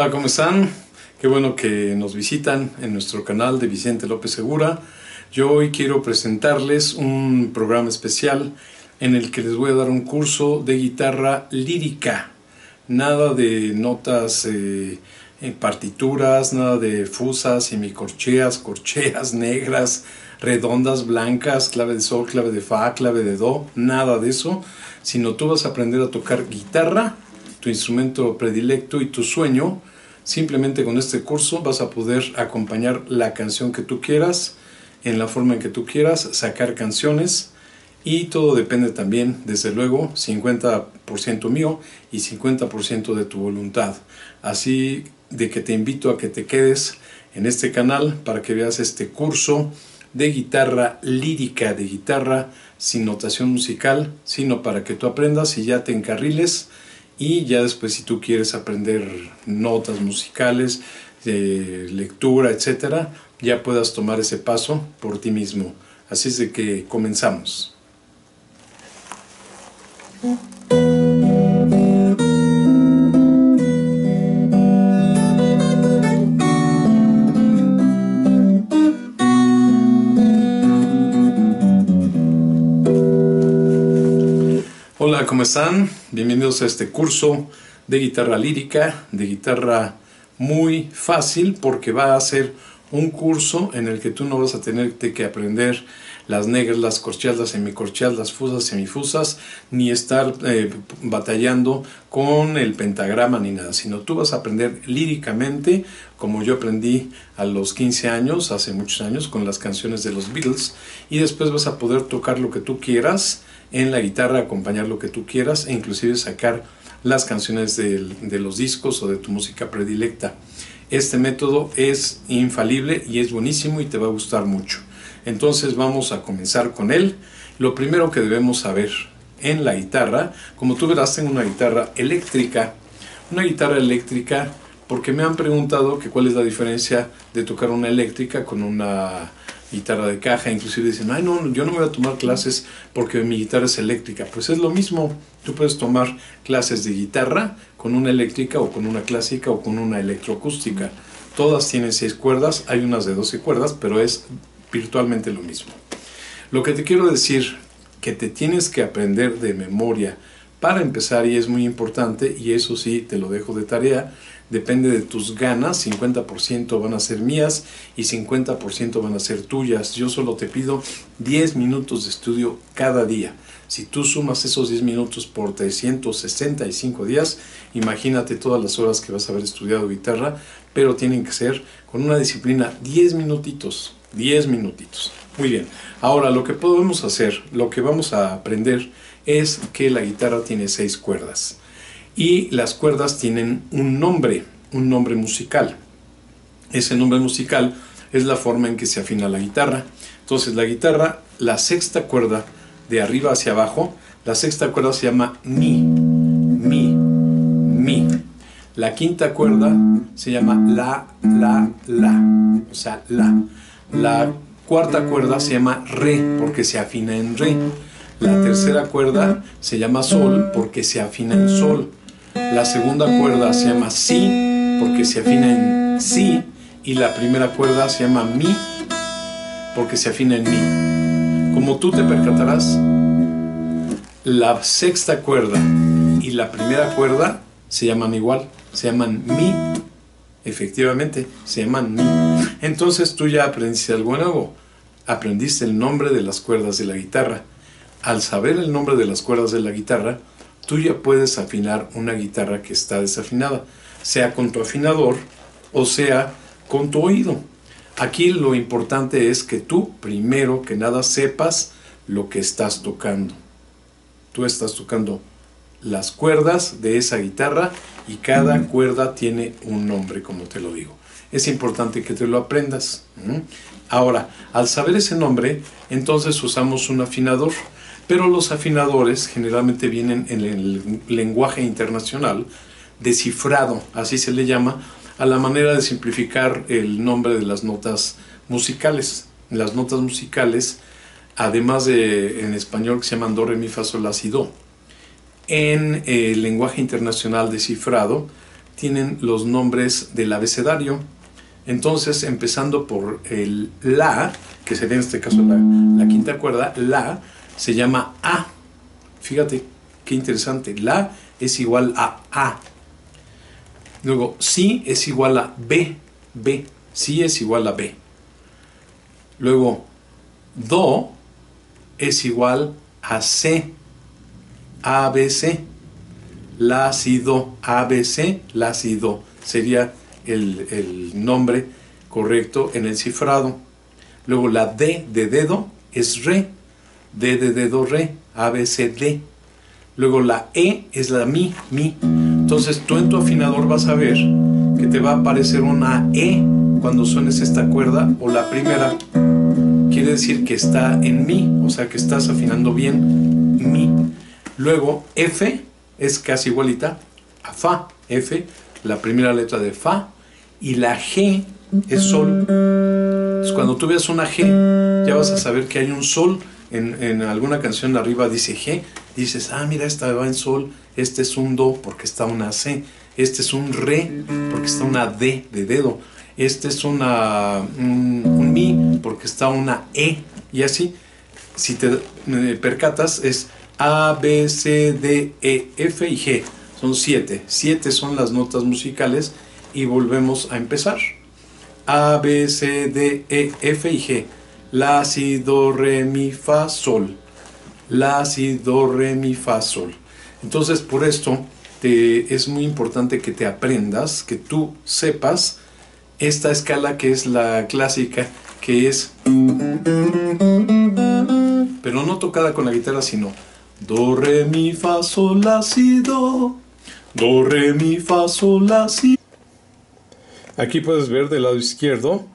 Hola, ¿cómo están? Qué bueno que nos visitan en nuestro canal de Vicente López Segura. Yo hoy quiero presentarles un programa especial en el que les voy a dar un curso de guitarra lírica. Nada de notas eh, en partituras, nada de fusas, semicorcheas, corcheas negras, redondas, blancas, clave de sol, clave de fa, clave de do, nada de eso, sino tú vas a aprender a tocar guitarra, tu instrumento predilecto y tu sueño. Simplemente con este curso vas a poder acompañar la canción que tú quieras, en la forma en que tú quieras, sacar canciones y todo depende también, desde luego, 50% mío y 50% de tu voluntad. Así de que te invito a que te quedes en este canal para que veas este curso de guitarra lírica, de guitarra sin notación musical, sino para que tú aprendas y ya te encarriles y ya después si tú quieres aprender notas musicales, de lectura, etcétera, ya puedas tomar ese paso por ti mismo. Así es de que comenzamos. Hola, ¿cómo están? Bienvenidos a este curso de guitarra lírica, de guitarra muy fácil porque va a ser un curso en el que tú no vas a tener que aprender las negras, las corcheas, las semicorcheas, las fusas, semifusas, ni estar eh, batallando con el pentagrama ni nada, sino tú vas a aprender líricamente, como yo aprendí a los 15 años, hace muchos años, con las canciones de los Beatles, y después vas a poder tocar lo que tú quieras en la guitarra, acompañar lo que tú quieras e inclusive sacar las canciones de, los discos o de tu música predilecta. Este método es infalible y es buenísimo y te va a gustar mucho. Entonces vamos a comenzar con él. Lo primero que debemos saber en la guitarra, como tú verás, tengo una guitarra eléctrica. Una guitarra eléctrica porque me han preguntado que cuál es la diferencia de tocar una eléctrica con una guitarra de caja, inclusive dicen, ay no, yo no voy a tomar clases porque mi guitarra es eléctrica. Pues es lo mismo, tú puedes tomar clases de guitarra con una eléctrica o con una clásica o con una electroacústica. Todas tienen seis cuerdas, hay unas de 12 cuerdas, pero es virtualmente lo mismo. Lo que te quiero decir, que te tienes que aprender de memoria para empezar y es muy importante, y eso sí, te lo dejo de tarea, depende de tus ganas, 50% van a ser mías y 50% van a ser tuyas. Yo solo te pido 10 minutos de estudio cada día. Si tú sumas esos 10 minutos por 365 días, imagínate todas las horas que vas a haber estudiado guitarra, pero tienen que ser con una disciplina 10 minutitos, 10 minutitos. Muy bien, ahora lo que podemos hacer, lo que vamos a aprender es que la guitarra tiene 6 cuerdas y las cuerdas tienen un nombre, un nombre musical. Ese nombre musical es la forma en que se afina la guitarra. Entonces la guitarra, la sexta cuerda de arriba hacia abajo, la sexta cuerda se llama mi, mi, mi. La quinta cuerda se llama la, la, la, o sea, la. La cuarta cuerda se llama re porque se afina en re. La tercera cuerda se llama sol porque se afina en sol. La segunda cuerda se llama si porque se afina en si y la primera cuerda se llama mi porque se afina en mi. Como tú te percatarás, la sexta cuerda y la primera cuerda se llaman igual, se llaman mi. Efectivamente, se llaman mi. Entonces tú ya aprendiste algo nuevo. Aprendiste el nombre de las cuerdas de la guitarra. Al saber el nombre de las cuerdas de la guitarra, tú ya puedes afinar una guitarra que está desafinada, sea con tu afinador o sea con tu oído. Aquí lo importante es que tú, primero que nada, sepas lo que estás tocando. Tú estás tocando las cuerdas de esa guitarra y cada cuerda tiene un nombre, como te lo digo. Es importante que te lo aprendas. Ahora, al saber ese nombre, entonces usamos un afinador pero los afinadores generalmente vienen en el lenguaje internacional descifrado, así se le llama, a la manera de simplificar el nombre de las notas musicales. Las notas musicales, además de en español que se llaman do, re, mi, fa, sol, la, si, do, en el lenguaje internacional descifrado tienen los nombres del abecedario. Entonces, empezando por el La, que sería en este caso la, la quinta cuerda, La se llama A. Fíjate qué interesante. La es igual a A. Luego, Si es igual a B. B. Si es igual a B. Luego, Do es igual a C. ABC. La, si, do. ABC, la, si, do. Sería el, el nombre correcto en el cifrado. Luego la D de dedo es re. D de dedo, re. ABCD. Luego la E es la mi, mi. Entonces tú en tu afinador vas a ver que te va a aparecer una E cuando suenes esta cuerda o la primera. Quiere decir que está en mi, o sea que estás afinando bien mi. Luego F es casi igualita a Fa. F, la primera letra de Fa. Y la G es Sol. Cuando tú veas una G, ya vas a saber que hay un Sol. En, alguna canción arriba dice G, dices, ah, mira, esta va en Sol, este es un Do porque está una C, este es un Re porque está una D de dedo, este es una, un, un Mi porque está una E, y así, si te eh, percatas, es A, B, C, D, E, F y G, son siete, siete son las notas musicales y volvemos a empezar. A, B, C, D, E, F y G. La, si, do, re, mi, fa, sol. La, si, do, re, mi, fa, sol. Entonces, por esto te, es muy importante que te aprendas, que tú sepas esta escala que es la clásica, que es... Pero no tocada con la guitarra, sino Do, re, mi, fa, sol, la, si, do. Do, re, mi, fa, sol, la, si. Aquí puedes ver del lado izquierdo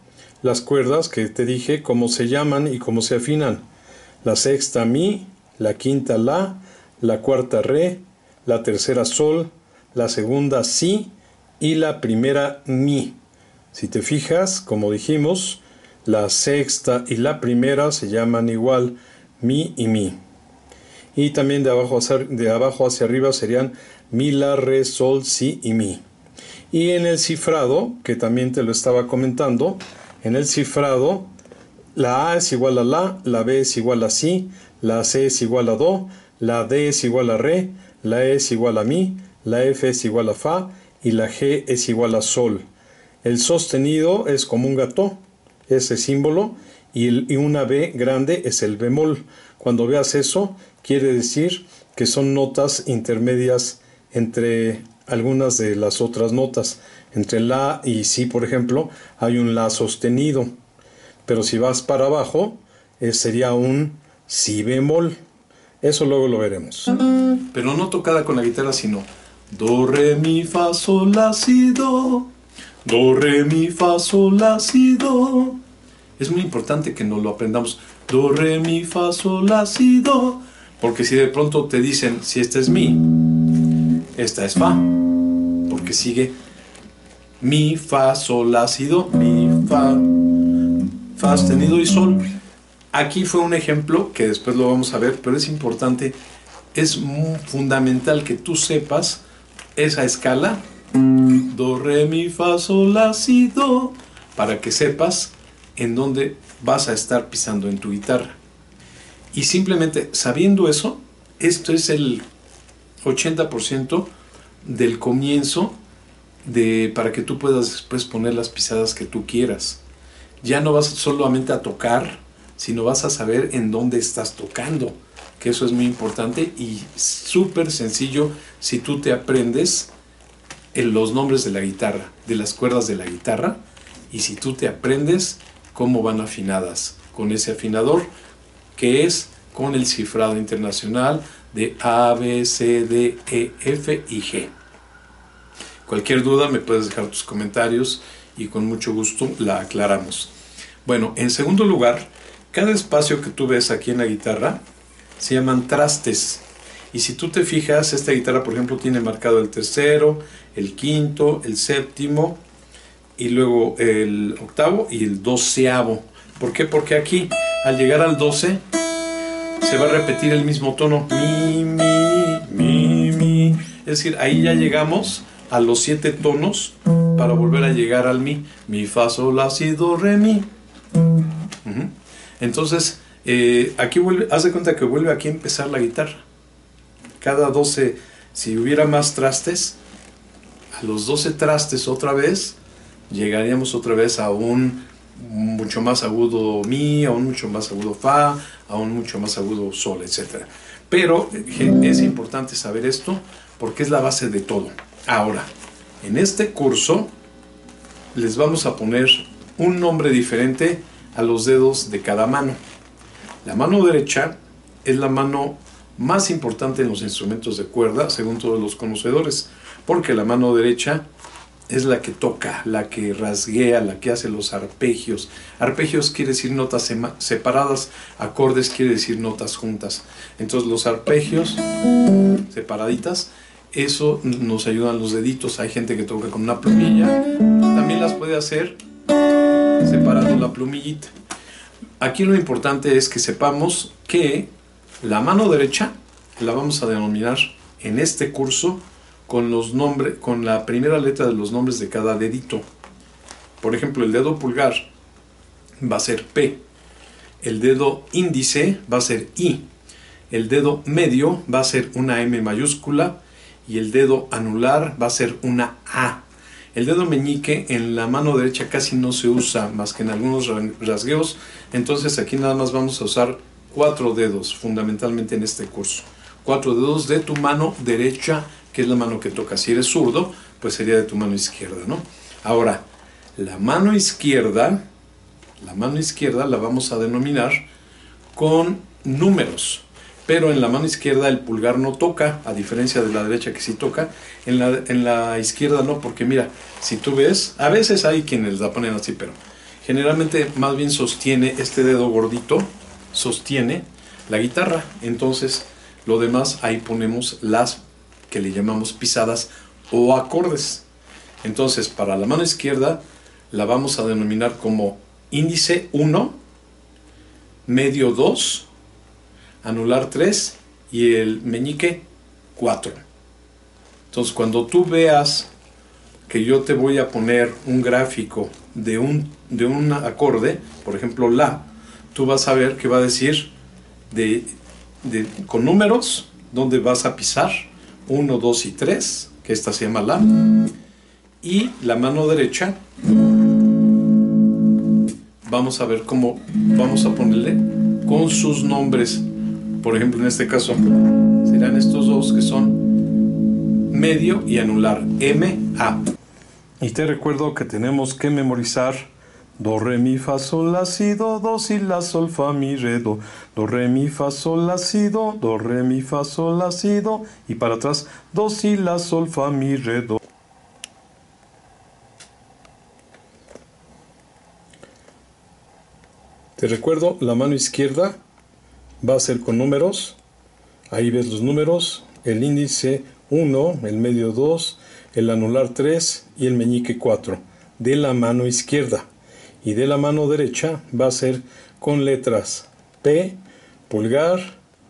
las cuerdas que te dije, cómo se llaman y cómo se afinan. La sexta mi, la quinta la, la cuarta re, la tercera sol, la segunda si y la primera mi. Si te fijas, como dijimos, la sexta y la primera se llaman igual mi y mi. Y también de abajo hacia, de abajo hacia arriba serían mi, la, re, sol, si y mi. Y en el cifrado, que también te lo estaba comentando, en el cifrado la A es igual a la, la B es igual a si, la C es igual a do, la D es igual a re, la E es igual a mi, la F es igual a fa y la G es igual a sol. El sostenido es como un gato, ese símbolo, y, el, y una B grande es el bemol. Cuando veas eso, quiere decir que son notas intermedias entre algunas de las otras notas. Entre la y si, por ejemplo, hay un la sostenido. Pero si vas para abajo, eh, sería un si bemol. Eso luego lo veremos. Pero no tocada con la guitarra, sino do, re, mi, fa, sol, la, si, do. Do, re, mi, fa, sol, la, si, do. Es muy importante que nos lo aprendamos. Do, re, mi, fa, sol, la, si, do. Porque si de pronto te dicen, si esta es mi, esta es fa. Porque sigue mi, fa, sol, la, do. Mi, fa, fa sostenido y sol. Aquí fue un ejemplo que después lo vamos a ver, pero es importante, es fundamental que tú sepas esa escala. Do, re, mi, fa, sol, la, do. Para que sepas en dónde vas a estar pisando en tu guitarra. Y simplemente sabiendo eso, esto es el 80% del comienzo de, para que tú puedas después poner las pisadas que tú quieras. Ya no vas solamente a tocar, sino vas a saber en dónde estás tocando, que eso es muy importante y súper sencillo si tú te aprendes en los nombres de la guitarra, de las cuerdas de la guitarra, y si tú te aprendes cómo van afinadas con ese afinador, que es con el cifrado internacional de A, B, C, D, E, F y G. Cualquier duda me puedes dejar tus comentarios y con mucho gusto la aclaramos. Bueno, en segundo lugar, cada espacio que tú ves aquí en la guitarra se llaman trastes. Y si tú te fijas, esta guitarra, por ejemplo, tiene marcado el tercero, el quinto, el séptimo, y luego el octavo y el doceavo. ¿Por qué? Porque aquí, al llegar al doce, se va a repetir el mismo tono. Mi, mi, mi, mi. Es decir, ahí ya llegamos a los siete tonos para volver a llegar al mi. Mi, fa, sol, la, si, do, re, mi. Entonces, eh, aquí vuelve, haz de cuenta que vuelve aquí a empezar la guitarra. Cada 12, si hubiera más trastes, a los 12 trastes otra vez, llegaríamos otra vez a un mucho más agudo mi, a un mucho más agudo fa, a un mucho más agudo sol, etc. Pero es importante saber esto porque es la base de todo. Ahora, en este curso les vamos a poner un nombre diferente a los dedos de cada mano. La mano derecha es la mano más importante en los instrumentos de cuerda, según todos los conocedores, porque la mano derecha es la que toca, la que rasguea, la que hace los arpegios. Arpegios quiere decir notas separadas, acordes quiere decir notas juntas. Entonces los arpegios separaditas, eso nos ayudan los deditos. Hay gente que toca con una plumilla, también las puede hacer separando la plumillita. Aquí lo importante es que sepamos que la mano derecha la vamos a denominar en este curso con los con la primera letra de los nombres de cada dedito. Por ejemplo, el dedo pulgar va a ser P, el dedo índice va a ser I, el dedo medio va a ser una M mayúscula y el dedo anular va a ser una A. El dedo meñique en la mano derecha casi no se usa más que en algunos rasgueos, entonces aquí nada más vamos a usar cuatro dedos fundamentalmente en este curso. Cuatro dedos de tu mano derecha, que es la mano que toca. Si eres zurdo, pues sería de tu mano izquierda, ¿no? Ahora, la mano izquierda, la mano izquierda la vamos a denominar con números pero en la mano izquierda el pulgar no toca, a diferencia de la derecha que sí toca, en la, en la izquierda no, porque mira, si tú ves, a veces hay quienes la ponen así, pero generalmente más bien sostiene este dedo gordito, sostiene la guitarra, entonces lo demás ahí ponemos las que le llamamos pisadas o acordes. Entonces para la mano izquierda la vamos a denominar como índice 1, medio 2, anular 3 y el meñique 4. Entonces cuando tú veas que yo te voy a poner un gráfico de un, de un acorde, por ejemplo la, tú vas a ver que va a decir de, con números donde vas a pisar 1, 2 y 3, que esta se llama la, y la mano derecha vamos a ver cómo vamos a ponerle con sus nombres por ejemplo, en este caso, serán estos dos que son medio y anular, M, A. Y te recuerdo que tenemos que memorizar Do, re, mi, fa, sol, la, si, do, do, si, la, sol, fa, mi, re, do. Do, re, mi, fa, sol, la, si, do. Do, re, mi, fa, sol, la, si, do. Y para atrás, do, si, la, sol, fa, mi, re, do. Te recuerdo la mano izquierda va a ser con números. Ahí ves los números, el índice 1, el medio 2, el anular 3 y el meñique 4 de la mano izquierda. Y de la mano derecha va a ser con letras P, pulgar,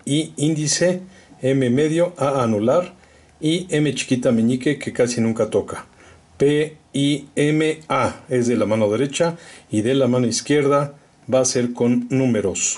I índice, M medio, A anular y M chiquita meñique que casi nunca toca. P, I, M, A es de la mano derecha y de la mano izquierda va a ser con números.